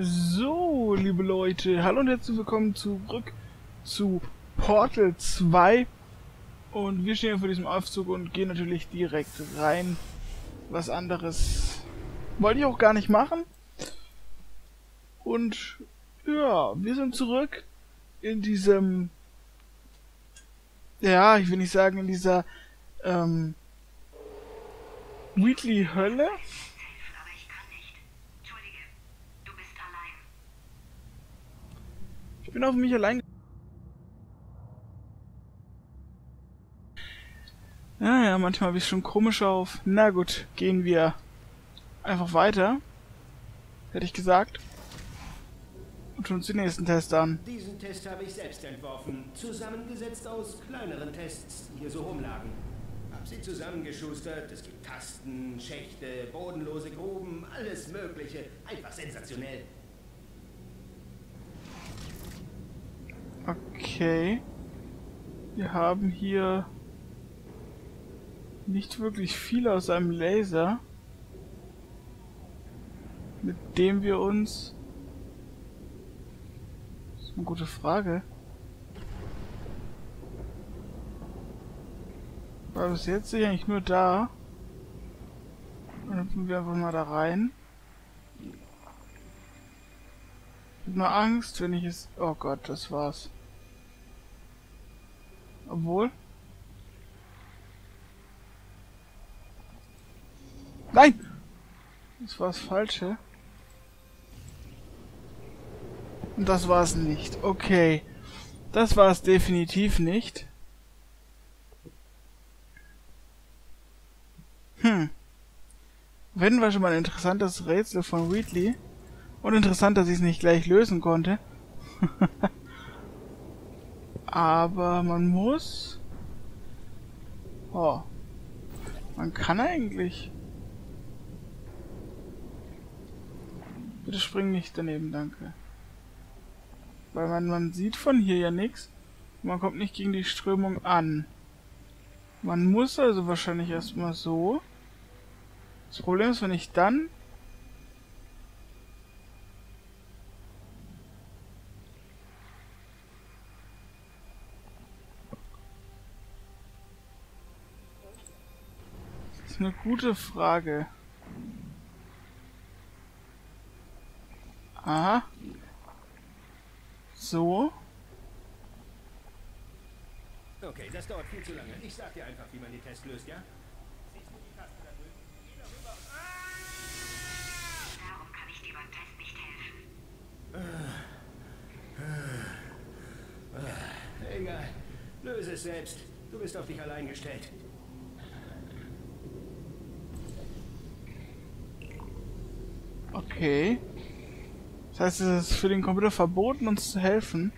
So, liebe Leute, hallo und herzlich willkommen zurück zu Portal 2. Und wir stehen vor diesem Aufzug und gehen natürlich direkt rein. Was anderes wollte ich auch gar nicht machen. Und ja, wir sind zurück in diesem, ja, ich will nicht sagen in dieser ähm, Weekly Ich bin auf mich allein. Ja, ja, manchmal habe ich schon komisch auf. Na gut, gehen wir einfach weiter. Hätte ich gesagt. Und uns den nächsten Test an. Diesen Test habe ich selbst entworfen, zusammengesetzt aus kleineren Tests, die hier so rumlagen. Hab sie zusammengeschustert, es gibt Tasten, Schächte, bodenlose Gruben, alles mögliche. Einfach sensationell. Okay. Wir haben hier nicht wirklich viel aus einem Laser, mit dem wir uns... Das ist eine gute Frage. War bis jetzt sehe ich eigentlich nur da. Dann hüpfen wir einfach mal da rein. Ich hab nur Angst, wenn ich es... Oh Gott, das war's. Obwohl... Nein! Das war das Falsche. Und das war es nicht. Okay. Das war es definitiv nicht. Hm. Wenn war schon mal ein interessantes Rätsel von Wheatley. Und interessant, dass ich es nicht gleich lösen konnte. Aber man muss... Oh. Man kann eigentlich... Bitte spring nicht daneben, danke. Weil man, man sieht von hier ja nichts. Man kommt nicht gegen die Strömung an. Man muss also wahrscheinlich erstmal so. Das Problem ist, wenn ich dann ist eine gute Frage. Aha. So. Okay, das dauert viel zu lange. Ich sag dir einfach, wie man die Tests löst, ja? Und... Darum kann ich dir beim Test nicht helfen. Egal. Löse es selbst. Du bist auf dich allein gestellt. Okay. Das heißt, es ist für den Computer verboten, uns zu helfen.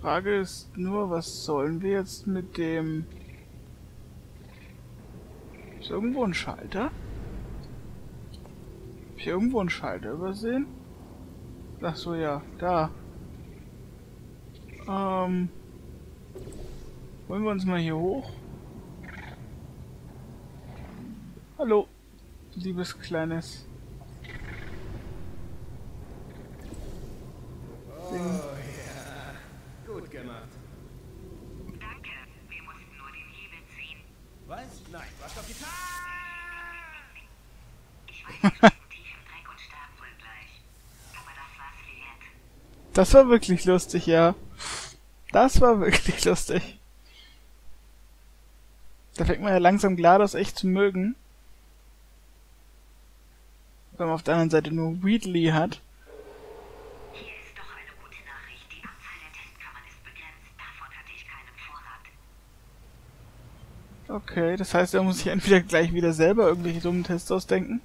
Frage ist nur, was sollen wir jetzt mit dem... Ist irgendwo ein Schalter? Hab ich irgendwo einen Schalter übersehen? Ach so, ja, da. Ähm... Wollen wir uns mal hier hoch? Hallo, liebes kleines. Oh ja. Gut gemacht. Danke, wir mussten nur den Hebel ziehen. Was? Nein, du hast doch die... Ich weiß, wir stecken tief im Dreck und sterben wohl gleich. Aber das war's wert. Das war wirklich lustig, ja. Das war wirklich lustig. Da fängt man ja langsam GLaDOS echt zu mögen. Wenn man auf der anderen Seite nur Wheatley hat. Hier ist doch eine gute Nachricht. Die Anzahl der Testkammern ist begrenzt. Davon hatte ich keinen Vorrat. Okay, das heißt, er muss sich entweder gleich wieder selber irgendwelche dummen Tests ausdenken.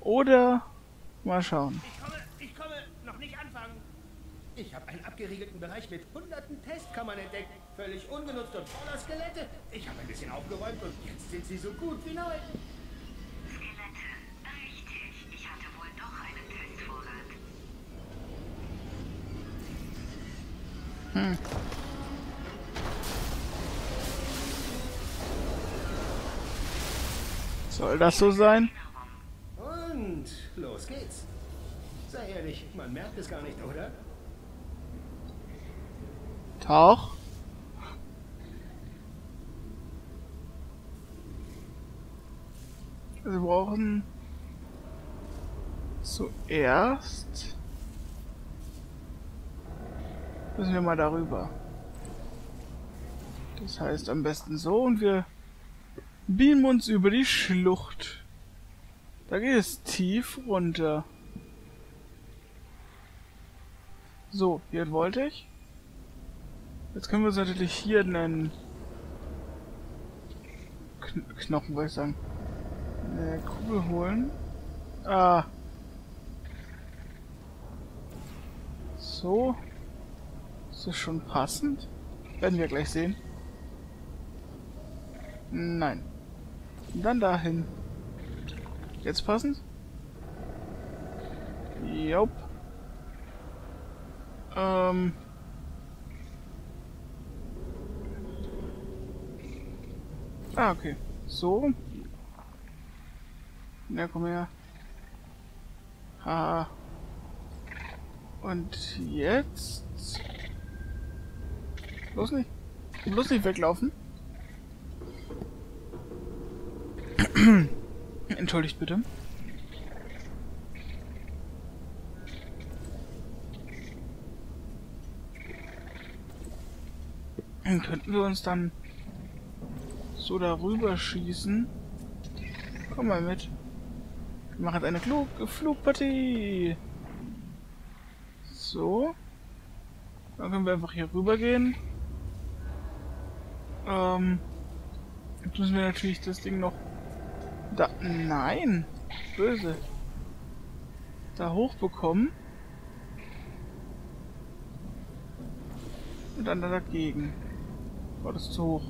Oder mal schauen. Ich komme, ich komme. Noch nicht anfangen. Ich habe einen abgeriegelten Bereich mit hunderten Testkammern entdeckt. Völlig ungenutzt und voller Skelette. Ich habe ein bisschen aufgeräumt und jetzt sind sie so gut wie neu. Soll das so sein? Und los geht's. Sei ehrlich, man merkt es gar nicht, oder? Tauch. Wir brauchen zuerst müssen wir mal darüber. Das heißt am besten so und wir beamen uns über die Schlucht. Da geht es tief runter. So, hier wollte ich. Jetzt können wir uns natürlich hier einen Kn Knochen, wollte ich sagen. Eine Kugel holen. Ah. So. Ist das schon passend? Werden wir gleich sehen. Nein. Dann dahin. Jetzt passend? Jop. Ähm. Ah, okay. So. Na, komm her. Ha. Und jetzt... Bloß nicht. Bloß nicht weglaufen. Entschuldigt bitte. Dann könnten wir uns dann so darüber schießen. Komm mal mit. Wir machen eine Flug Flugpartie. So. Dann können wir einfach hier rüber gehen. Ähm. Jetzt müssen wir natürlich das Ding noch da. Nein! Böse. Da hochbekommen. Und dann da dagegen. War das zu hoch?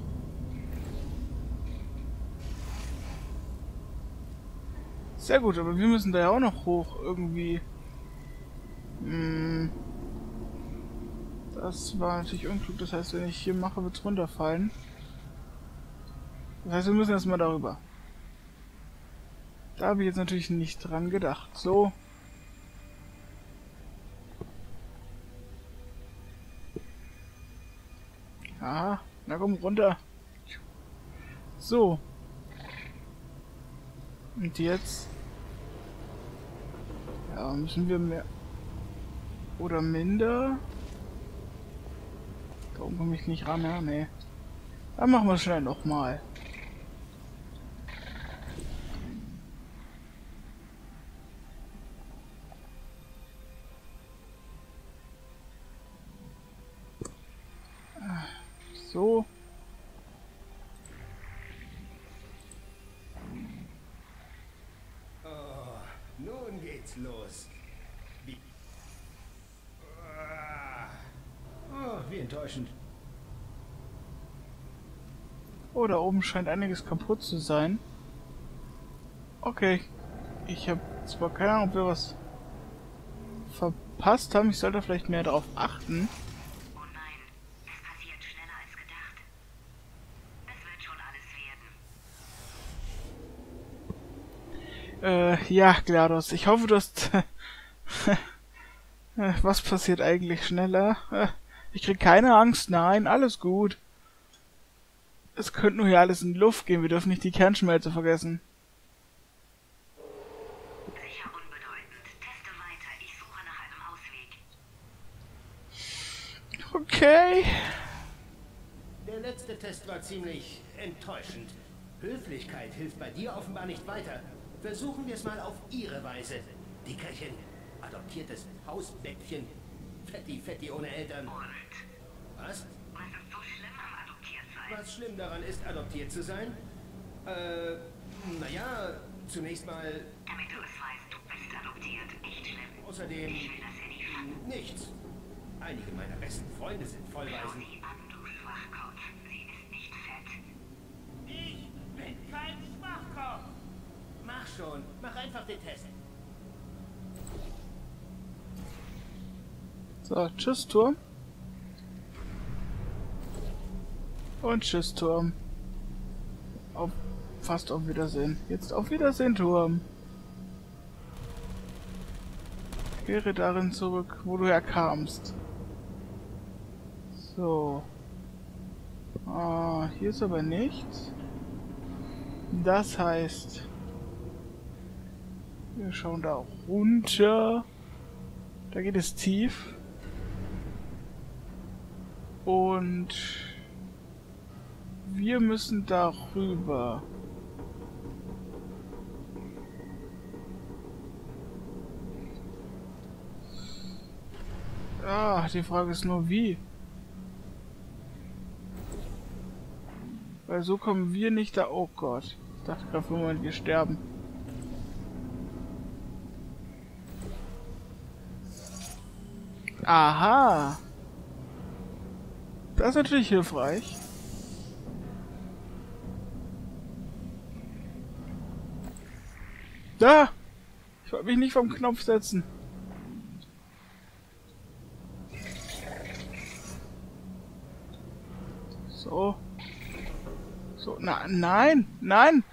Sehr gut, aber wir müssen da ja auch noch hoch irgendwie. Hm. Das war natürlich unklug. Das heißt, wenn ich hier mache, wird es runterfallen. Das heißt, wir müssen erstmal darüber. Da habe ich jetzt natürlich nicht dran gedacht. So. Aha, na komm runter. So. Und jetzt ja, müssen wir mehr oder minder. Da oben komme ich nicht ran, ja? Nee. Dann machen wir es schnell nochmal. So. Oh, nun geht's los. Wie. Ah. Oh, wie enttäuschend. Oh, da oben scheint einiges kaputt zu sein. Okay. Ich habe zwar keine Ahnung, ob wir was verpasst haben. Ich sollte vielleicht mehr darauf achten. Oh nein, es passiert schneller als gedacht. Es wird schon alles werden. Äh, ja, GLaDOS. Ich hoffe, du hast... Äh, was passiert eigentlich schneller? Äh, Ich krieg keine Angst. Nein, alles gut. Es könnte nur hier alles in die Luft gehen. Wir dürfen nicht die Kernschmelze vergessen. Sicher unbedeutend. Teste weiter. Ich suche nach einem Ausweg. Okay. Der letzte Test war ziemlich enttäuschend. Höflichkeit hilft bei dir offenbar nicht weiter. Versuchen wir es mal auf ihre Weise. Die Köchin. Adoptiertes Hausbäckchen. Fetti, Fetti ohne Eltern. Und Was? was ist so schlimm am Adoptiertsein? Was schlimm daran ist, adoptiert zu sein? Äh, naja, zunächst mal Damit du es weißt, du bist adoptiert. Nicht schlimm. außerdem Ich will, dass er die Fang nichts. Einige meiner besten Freunde sind Schau Vollweisen. sie an, du Schwachkopf. Sie ist nicht fett. Ich bin kein Schwachkopf. Schon, mach einfach den Test. So, tschüss Turm. Und tschüss Turm. Auf fast auf Wiedersehen. Jetzt auf Wiedersehen, Turm. Kehre darin zurück, wo du herkamst. So. Ah, hier ist aber nichts. Das heißt... Wir schauen da runter. Da geht es tief. Und wir müssen darüber. Ah, die Frage ist nur wie. Weil so kommen wir nicht da. Oh Gott. Ich dachte gerade für einen Moment, wir sterben. Aha. Das ist natürlich hilfreich. Da! Ich wollte mich nicht vom Knopf setzen. So. So, na, nein, nein,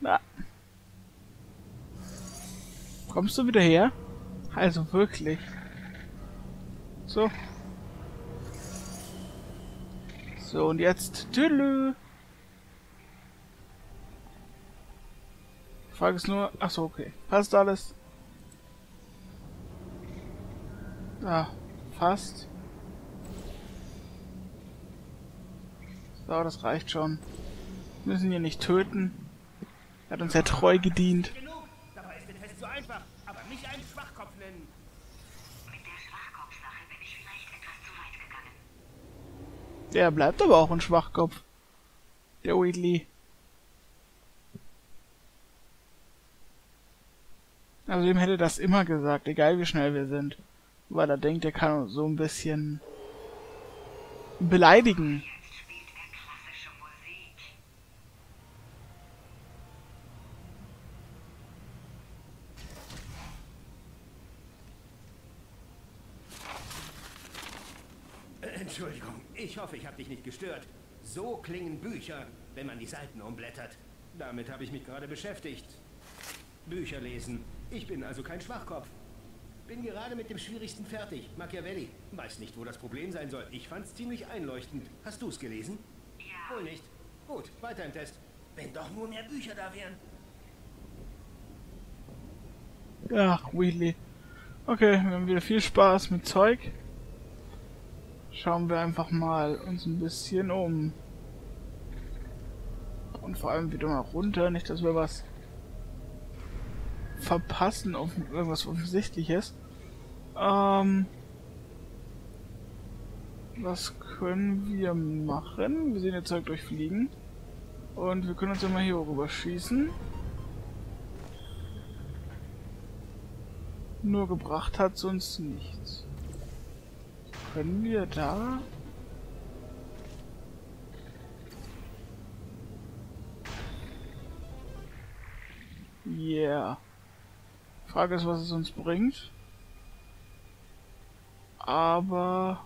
na. Kommst du wieder her? Also wirklich. So. So, und jetzt Tüdelü. Frage ist nur... Achso, okay. Passt alles. Ah, fast. So, das reicht schon. Wir müssen ihn nicht töten. Er hat uns ja treu gedient. Genug. Dabei ist der Test so einfach. Aber mich einen Schwachkopf nennen. Mit der Schwachkopfsache bin ich vielleicht etwas zu weit gegangen. Der bleibt aber auch ein Schwachkopf. Der Wheatley. Also ihm hätte das immer gesagt, egal wie schnell wir sind. Weil er denkt, er kann uns so ein bisschen beleidigen. Jetzt spielt er klassische Musik. Äh, Entschuldigung, ich hoffe, ich habe dich nicht gestört. So klingen Bücher, wenn man die Seiten umblättert. Damit habe ich mich gerade beschäftigt. Bücher lesen. Ich bin also kein Schwachkopf. Bin gerade mit dem Schwierigsten fertig. Machiavelli. Weiß nicht, wo das Problem sein soll. Ich fand's ziemlich einleuchtend. Hast du's gelesen? Ja, Wohl nicht. Gut, weiter im Test. Wenn doch nur mehr Bücher da wären. Ach, Wheatley. Okay, wir haben wieder viel Spaß mit Zeug. Schauen wir einfach mal uns ein bisschen um. Und vor allem wieder mal runter, nicht dass wir was verpassen auf irgendwas Offensichtliches. Ähm, was können wir machen? Wir sehen ihr Zeug durchfliegen. Und wir können uns ja mal hier rüber schießen. Nur gebracht hat es uns nichts. Können wir da? Yeah. Frage ist, was es uns bringt. Aber...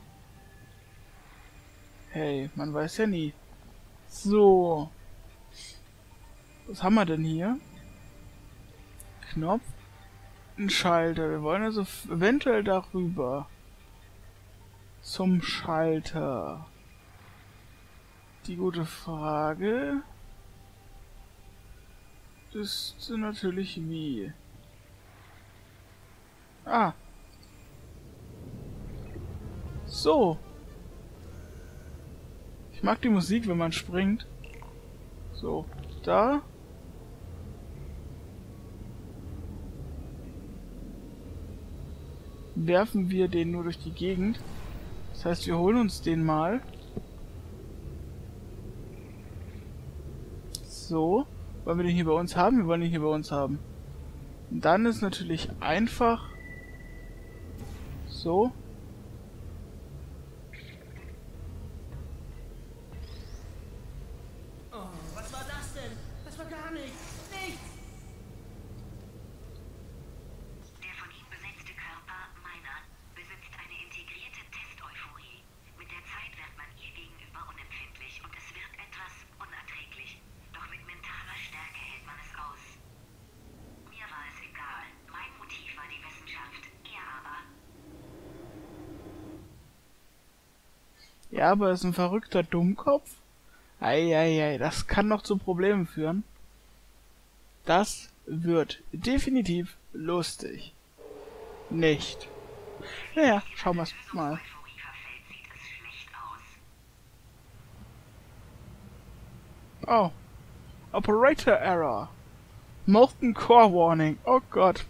Hey, man weiß ja nie. So. Was haben wir denn hier? Knopf. Ein Schalter. Wir wollen also eventuell darüber. Zum Schalter. Die gute Frage ist natürlich wie. Ah. So. Ich mag die Musik, wenn man springt. So, da. Werfen wir den nur durch die Gegend. Das heißt, wir holen uns den mal. So. Wollen wir den hier bei uns haben? Wir wollen ihn hier bei uns haben. Und dann ist natürlich einfach. So. Oh, was war das denn? Das war gar nichts. Nichts. der von ihm besetzte Körper, meiner, besitzt eine integrierte Testeuphorie. Mit der Zeit wird man ihr gegenüber unempfindlich und es wird etwas unerträglich. Doch mit mentaler Stärke Ja, aber ist ein verrückter Dummkopf. Eieiei, das kann noch zu Problemen führen. Das wird definitiv lustig. Nicht. Naja, schauen wir mal. Oh. Operator Error. Molten Core Warning. Oh Gott.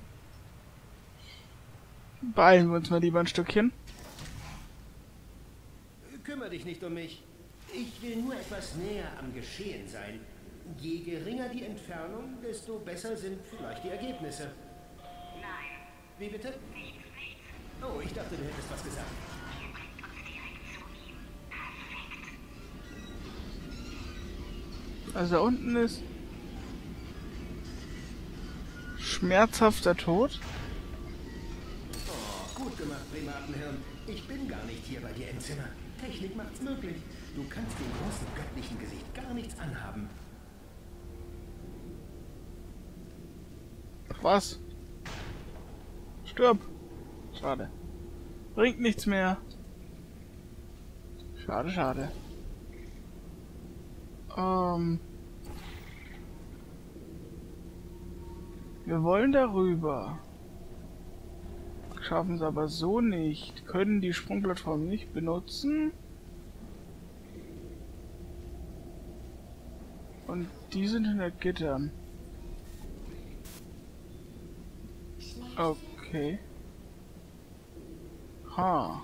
Beeilen wir uns mal lieber ein Stückchen. Dich nicht um mich. Ich will nur etwas näher am Geschehen sein. Je geringer die Entfernung, desto besser sind vielleicht die Ergebnisse. Nein, Wie bitte? nichts, nichts. Oh, ich dachte, du hättest was gesagt. Also da unten ist schmerzhafter Tod. Oh, gut gemacht, Primatenhirn. Ich bin gar nicht hier bei dir im Zimmer. Technik macht's möglich. Du kannst dem großen göttlichen Gesicht gar nichts anhaben. Ach was? Stirb. Schade. Bringt nichts mehr. Schade, schade. Ähm. Wir wollen darüber. Schaffen es aber so nicht. Können die Sprungplattform nicht benutzen. Und die sind hinter Gittern. Okay. Ha.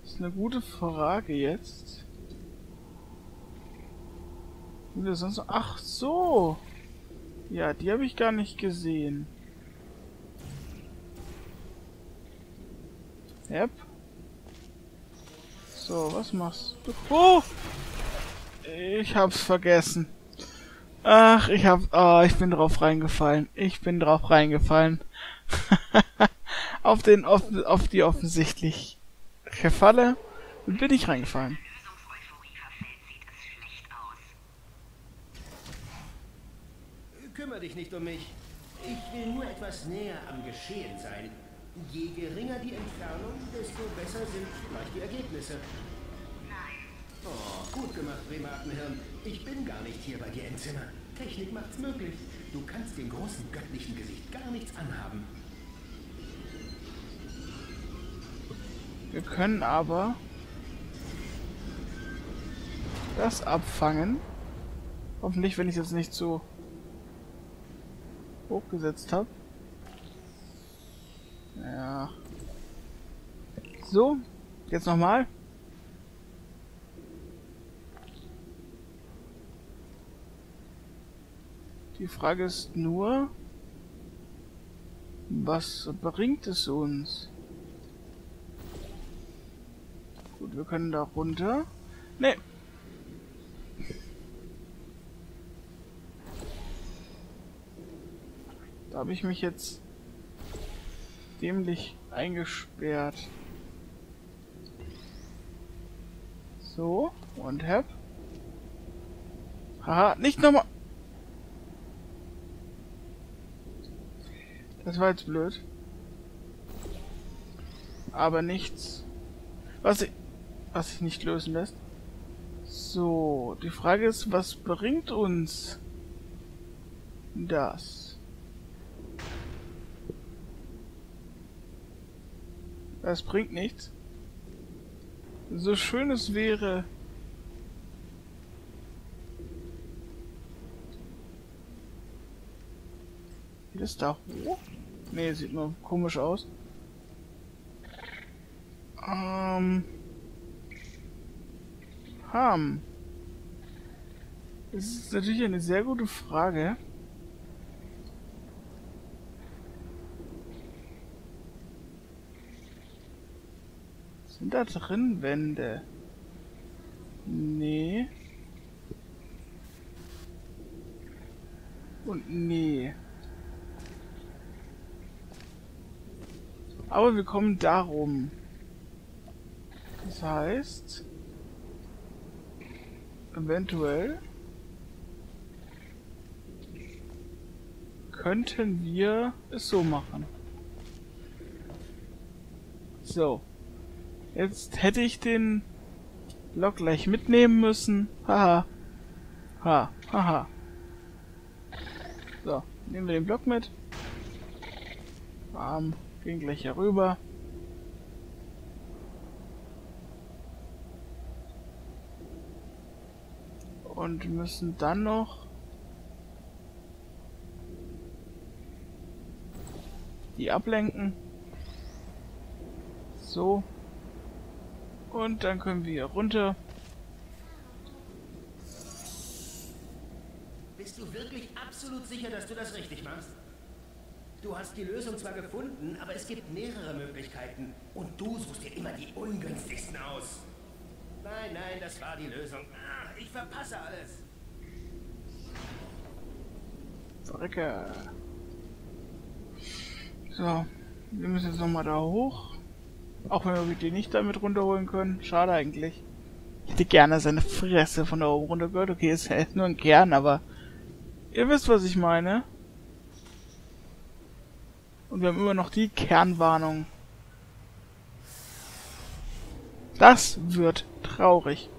Das ist eine gute Frage jetzt. Sind wir sonst? Ach so. Ja, die habe ich gar nicht gesehen. So, was machst du? Oh! Ich hab's vergessen. Ach, ich hab, oh, ich bin drauf reingefallen. Ich bin drauf reingefallen. auf den, auf, auf die offensichtliche Falle bin ich reingefallen. Kümmer dich nicht um mich. Ich will nur etwas näher am Geschehen sein. Je geringer die Entfernung, desto besser sind vielleicht die Ergebnisse. Nein, Oh, gut gemacht, Primatenhirn. Ich bin gar nicht hier bei dir im Zimmer. Technik macht's möglich. Du kannst dem großen göttlichen Gesicht gar nichts anhaben. Wir können aber das abfangen. Hoffentlich, wenn ich es jetzt nicht so hochgesetzt habe. Ja. So, jetzt nochmal. Die Frage ist nur, was bringt es uns? Gut, wir können da runter. Ne. Da habe ich mich jetzt dämlich eingesperrt. So, und hab. Haha, nicht nochmal. Das war jetzt blöd. Aber nichts. Was ich, was sich nicht lösen lässt. So, die Frage ist, was bringt uns das? Das bringt nichts. So schön es wäre. Geht es da hoch? Nee, sieht nur komisch aus. Ähm. Ham. Das ist natürlich eine sehr gute Frage. Sind da drin Wände? Nee. Und nee. Aber wir kommen darum. Das heißt, eventuell könnten wir es so machen. So. Jetzt hätte ich den Block gleich mitnehmen müssen. Haha. Ha, haha. So, nehmen wir den Block mit. Bam, gehen gleich hier rüber. Und müssen dann noch die ablenken. So. Und dann können wir hier runter. Bist du wirklich absolut sicher, dass du das richtig machst? Du hast die Lösung zwar gefunden, aber es gibt mehrere Möglichkeiten. Und du suchst dir immer die ungünstigsten aus. Nein, nein, das war die Lösung. Ah, ich verpasse alles. Verrecke. So, wir müssen jetzt nochmal da hoch. Auch wenn wir die nicht damit runterholen können. Schade eigentlich. Ich hätte gerne seine Fresse von da oben runter gehört. Okay, ist ja nur ein Kern, aber ihr wisst, was ich meine. Und wir haben immer noch die Kernwarnung. Das wird traurig.